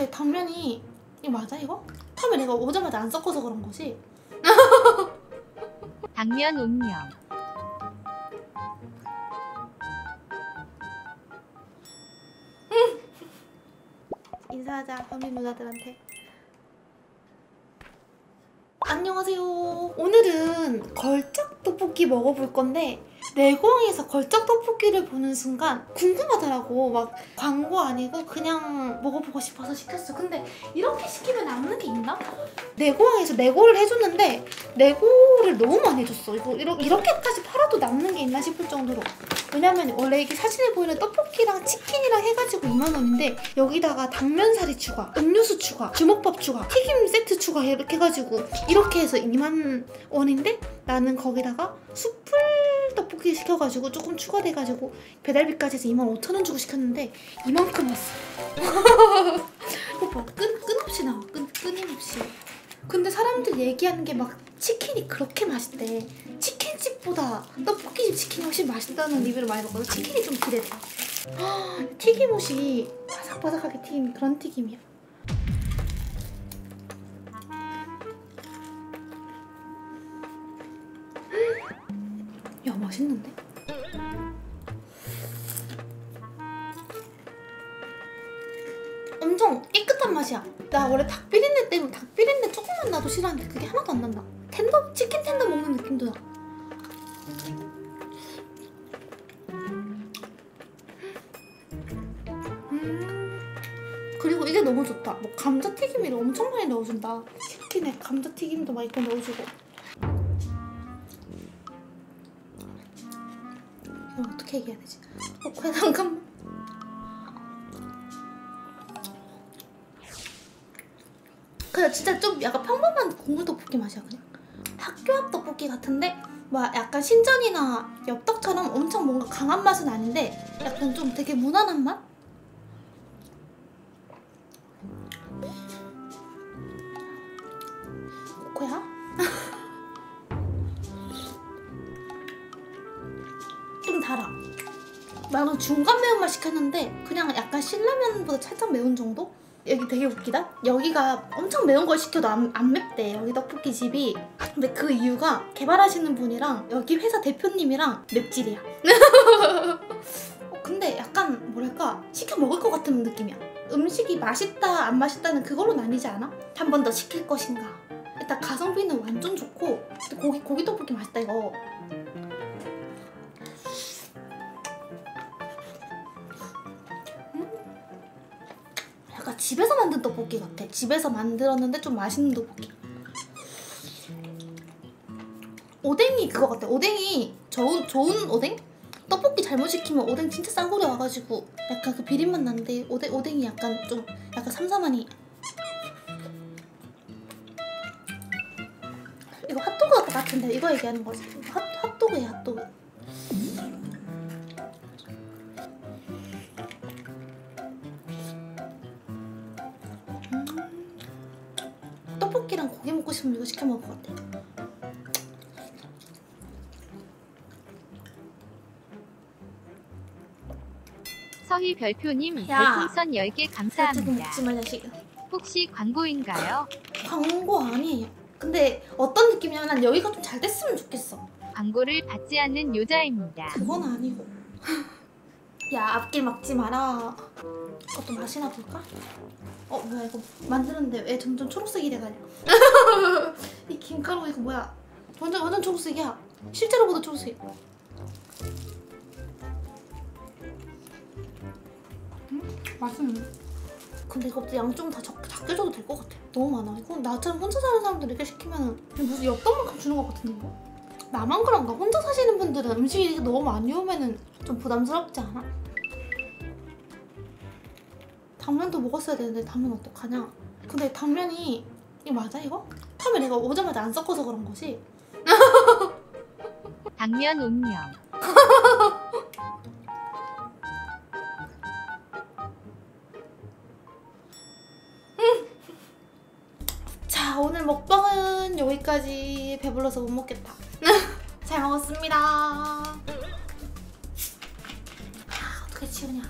근데 당면이 이거 맞아 이거? 처음에 내가 오자마자 안 섞어서 그런 거지? 당면 운명. 인사하자 현미 누나들한테 안녕하세요 오늘은 걸작 떡볶이 먹어볼 건데 내공항에서 걸작 떡볶이를 보는 순간 궁금하더라고. 막 광고 아니고 그냥 먹어보고 싶어서 시켰어. 근데 이렇게 시키면 남는 게 있나? 내공항에서 내고를 해줬는데 내고를 너무 많이 해줬어. 이거 이렇게까지 팔아도 남는 게 있나 싶을 정도로. 왜냐면 원래 이게 사진에 보이는 떡볶이랑 치킨이랑 해가지고 2만원인데 여기다가 당면사리 추가, 음료수 추가, 주먹밥 추가, 튀김 세트 추가 이렇게 해가지고 이렇게 해서 2만 원인데 나는 거기다가 숯불 떡볶이 시켜가지고 조금 추가돼가지고 배달비까지 해서 2만 5천 원 주고 시켰는데 이만큼 왔어. 오빠 끈, 끊없이 나와. 끈, 끊임없이. 근데 사람들 얘기하는 게 막 치킨이 그렇게 맛있대. 치킨집보다 떡볶이집 치킨이 훨씬 맛있다는 리뷰를 많이 봤거든. 치킨이 좀 기대돼. 튀김옷이 바삭바삭하게 튀긴 그런 튀김이야 맛있는데? 엄청 깨끗한 맛이야. 나 원래 닭 비린내 때문에 닭 비린내 조금만 나도 싫어하는데 그게 하나도 안 난다. 텐더 치킨 텐더 먹는 느낌도 나. 음. 그리고 이게 너무 좋다. 뭐 감자튀김을 엄청 많이 넣어준다. 치킨에 감자튀김도 막 이렇게 넣어주고. 이거 어떻게 얘기해야 되지? 어, 그냥 잠깐만. 그냥 진짜 좀 약간 평범한 국물 떡볶이 맛이야 그냥 학교 앞 떡볶이 같은데 막 약간 신전이나 엽떡처럼 엄청 뭔가 강한 맛은 아닌데 약간 좀 되게 무난한 맛? 코야? 달아 나는 중간 매운맛 시켰는데 그냥 약간 신라면보다 살짝 매운 정도? 여기 되게 웃기다? 여기가 엄청 매운 걸 시켜도 안, 안 맵대 여기 떡볶이 집이 근데 그 이유가 개발하시는 분이랑 여기 회사 대표님이랑 맵찔이야 어, 근데 약간 뭐랄까 시켜 먹을 것 같은 느낌이야 음식이 맛있다 안 맛있다는 그걸로 나뉘지 않아? 한 번 더 시킬 것인가 일단 가성비는 완전 좋고 고기, 고기 떡볶이 맛있다 이거 약간 집에서 만든 떡볶이 같아. 집에서 만들었는데 좀 맛있는 떡볶이. 오뎅이 그거 같아. 오뎅이 좋은, 좋은 오뎅? 떡볶이 잘못 시키면 오뎅 진짜 싸구려 와가지고 약간 그 비린맛 나는데 오뎅, 오뎅이 약간 좀 약간 삼삼하니 이거 핫도그 같은데 이거 얘기하는 거지 핫, 핫도그야 핫도그 떡볶이랑 고기 먹고 싶으면 이거 시켜 먹을 것 같아. 서희 별표님 야. 별풍선 10개 지금 감사합니다. 먹지. 혹시 광고인가요? 광고 아니에요. 근데 어떤 느낌이냐면 난 여기가 좀 잘 됐으면 좋겠어. 광고를 받지 않는 요자입니다. 그건 아니고. 야 앞길 막지 마라. 이것도 맛이나 볼까? 어 뭐야 이거 만드는데 왜 점점 초록색이 돼가냐? 이 김가루 이거 뭐야? 완전 완전 초록색이야. 실제로 보다 초록색. 음 맛있네. 근데 이거 양쪽 다 적, 작게 줘도 될 것 같아. 너무 많아. 이거 나처럼 혼자 사는 사람들 이렇게 시키면 무슨 엽떡만큼 주는 것 같은데 이거? 나만 그런가? 혼자 사시는 분들은 음식이 너무 많이 오면은 좀 부담스럽지 않아? 당면도 먹었어야 되는데 당면 어떡하냐? 근데 당면이 이거 맞아 이거? 처음에 내가 오자마자 안 섞어서 그런 거지? 당면 운명. 자 오늘 먹방은 여기까지 배불러서 못 먹겠다 잘 먹었습니다. 아, 어떻게 치우냐